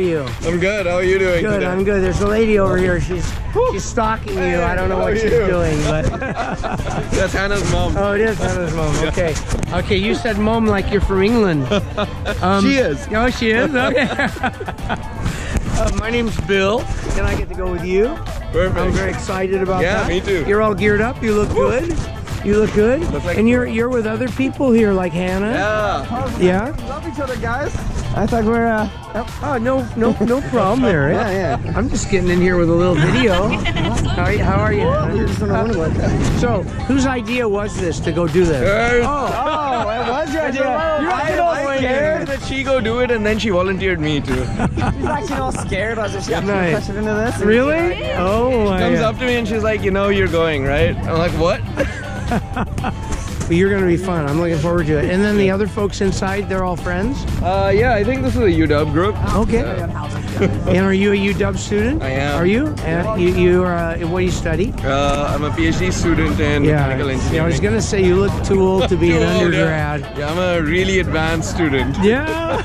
you? I'm good. How are you doing Good. today? I'm good. There's a lady over here. She's she's stalking you. I don't know what she's you? doing, but That's Hannah's mom. oh, it is Hannah's mom. Okay. Okay. You said mom like you're from England. Um, She is. Oh, she is. Okay. uh, my name's Bill, and I get to go with you. Perfect. I'm very excited about Yeah, that. Yeah, me too. You're all geared up. You look good. You look good. Look like- and you're you're with other people here, like Hannah. Yeah. Yeah. Love each other, guys. I thought we're. Uh, Oh no no no problem there. Yeah, yeah. I'm just getting in here with a little video. How are you? How are you? we just don't know what it was. So, whose idea was this to go do this? Hey. Oh, Oh, it was your idea. You're I, actually all I scared scared. that she go do it and then she volunteered me to. She's actually all scared. I was just actually Nice. pressured into this. really? Oh, my Comes God. up to me and she's like, you know, you're going, right? I'm like, what? But you're gonna be fun. I'm looking forward to it. And then the other folks inside, they're all friends. Uh, yeah, I think this is a UW group. Okay. And are you a UW student? I am. Are you? And you you are. Uh, what do you study? Uh, I'm a PhD student in mechanical engineering. Yeah. I was gonna say you look too old to be an old, yeah. undergrad. Yeah, I'm a really advanced student. Yeah,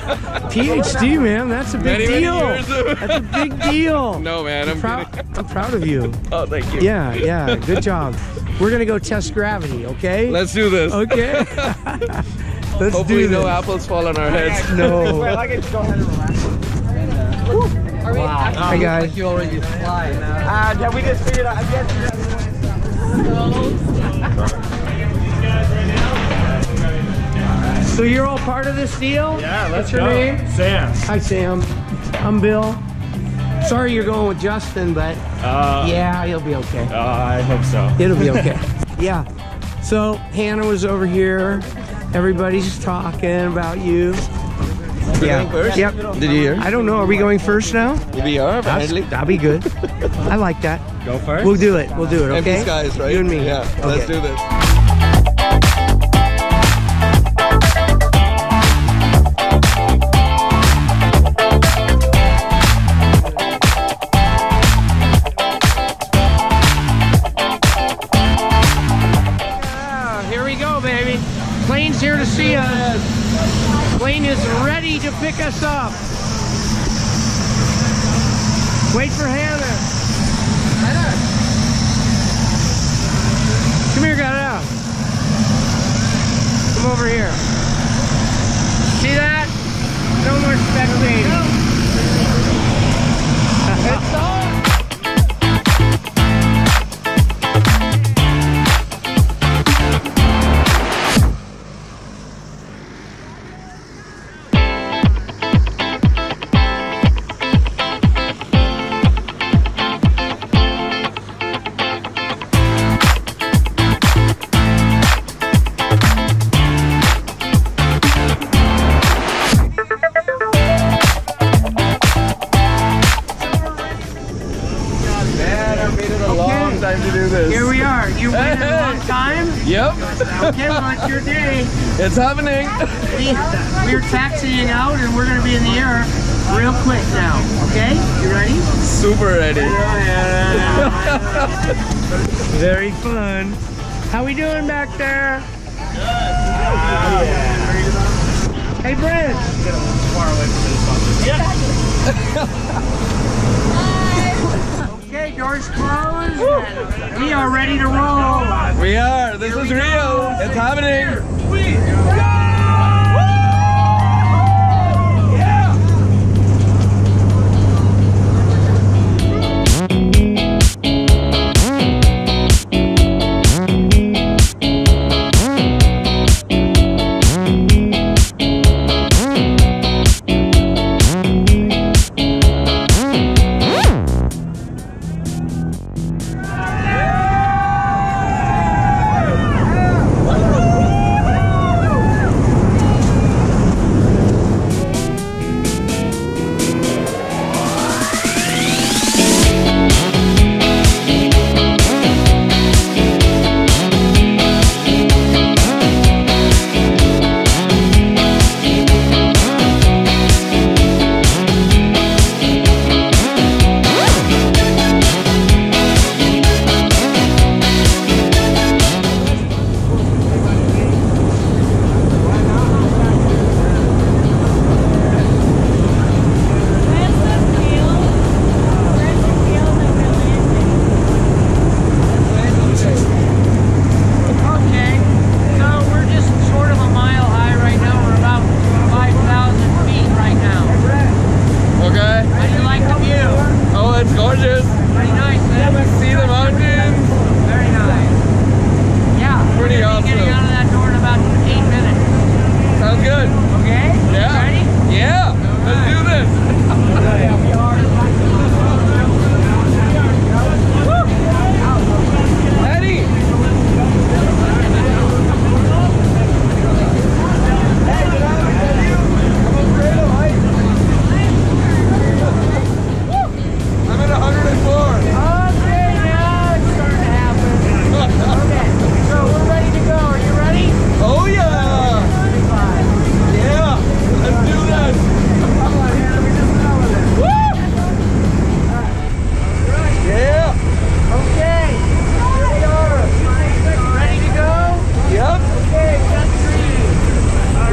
PhD, man. That's a big Many, many deal. years. That's a big deal. No, man, I'm proud. kidding. I'm proud of you. Oh, thank you. Yeah, yeah. Good job. We're gonna go test gravity. Okay. Let's do this. Okay. Let's Hopefully do no apples fall on our heads. No. Wait, I can just go ahead and relax. Wow. Hi guys. You already fly now. Uh, yeah, we just figured out. I guess. So you're all part of this deal? Yeah, What's let's your go. name? Sam. Hi Sam. I'm Bill. Sorry you're going with Justin, but Uh, yeah, you'll be okay. uh, I hope so. It'll be okay. yeah. So Hannah was over here. Everybody's talking about you. Yeah. going first? Yep. Did you hear? I don't know. Are we going first now? We are, apparently. that'll be good. I like that. Go first. We'll do it. We'll do it. Empty Okay. skies, right? You and me. Yeah, let's do this. Plane's here to see us. Plane is ready to pick us up. Wait for Hannah. Hannah. Come here, Gada. Come over here. See that? No more spectating. It's happening. We- We're taxiing out and we're gonna be in the air real quick now. Okay? You ready? Super ready. Very fun. How we doing back there? Good. Hey, Brent. Okay, doors closed. We are ready to roll. We are. This is real. It's happening.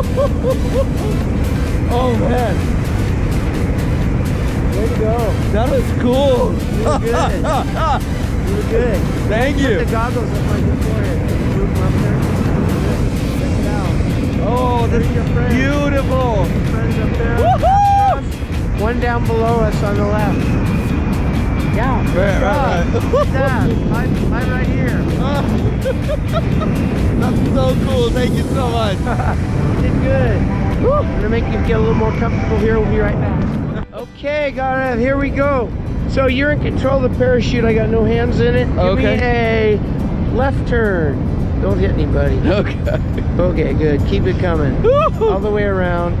Oh man, Way to go. that was cool. You were good. You were good. Thank Put the you. goggles up on your forehead. Move them up there. Check it out. Oh, this is beautiful. Friends up there. One down below us on the left. Yeah, good Right, job. right, right. Good. I'm, I'm right here. That's so cool. Thank you so much. You did good. I'm gonna make you get a little more comfortable here. We'll be right back. Okay, got it. Here we go. So you're in control of the parachute. I got no hands in it. Give me a left turn. Don't hit anybody. Okay. Okay, good. Keep it coming. All the way around.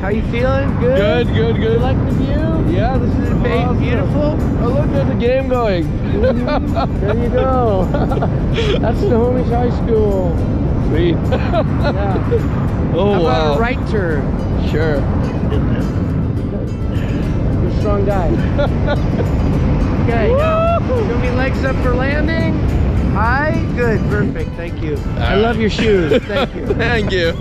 How you feeling? Good. Good, good, You good. like the view? Yeah, this is awesome. Beautiful. Oh, look, there's a game going. Mm-hmm. There you go. That's Snohomish High School. Sweet. Yeah. oh, How about wow. a right turn? Sure. You're a strong guy. okay, now, show me legs up for landing. High, good, perfect, thank you. I love your shoes, thank you. Thank you.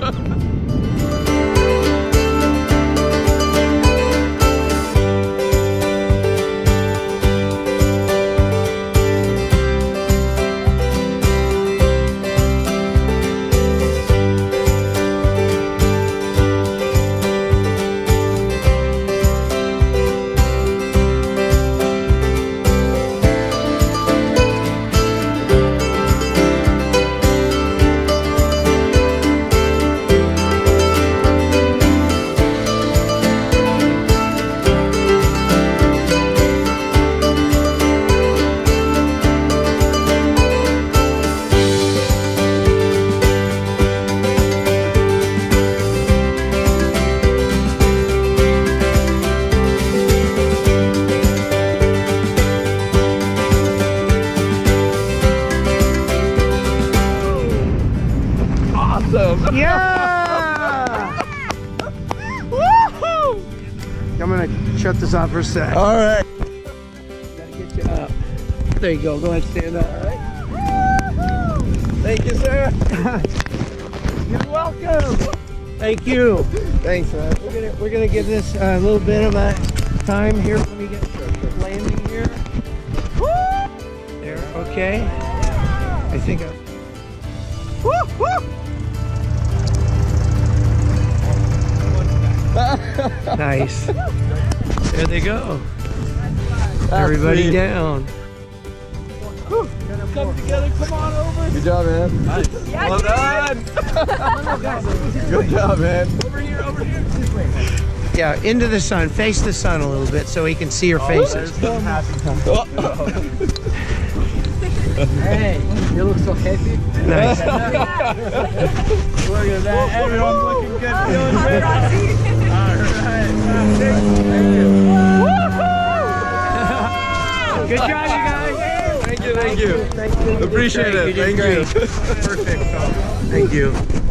Yeah! Woohoo! I'm gonna shut this off for a sec. All right. Gotta get you up. There you go, go ahead, stand up. All right. Thank you, sir. You're welcome. Thank you. Thanks, man. We're gonna we're gonna give this a little bit of a time here. Let me get the landing here. There, okay. I think I. Nice. There they go. Everybody sweet. down. Come together. Come on over. Good job, man. Nice. well done. Good job, man. Over here. Over here. Yeah, into the sun. Face the sun a little bit so he can see your oh, faces. Oh. Hey, you look so happy. Nice. Look at that. Everyone's looking good. You. Thank you. Thank you. You Appreciate it. Thank you. Perfect. Thank you.